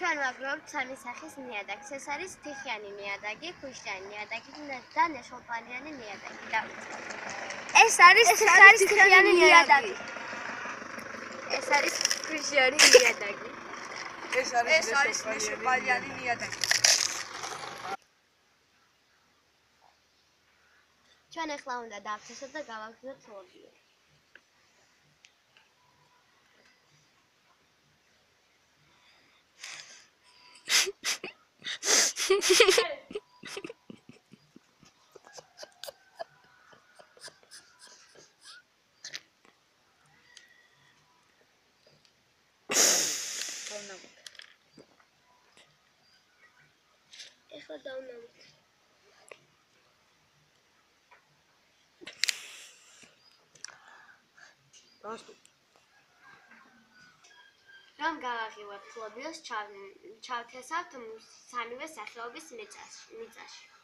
ჩვენ ვაგროვებთ სამი სახის ნიადაგს. ეს არის თიხიანი ნიადაგი, ქვიშიანი ნიადაგი და ნეშოპანიანი ნიადაგი. დავიწყოთ. ეს არის ეს არის თიხიანი ნიადაგი. ეს არის ქვიშიანი ნიადაგი. ეს არის ეს არის მეშოპალიანი ნიადაგი. ჩვენ ახლა უნდა დავცესოთ და გავაგზავნოთ vou dar o nome. Próximo. რომ გავაღივართ ლობიოს ჩავთესავთ სამივე სახეობის მიწაში.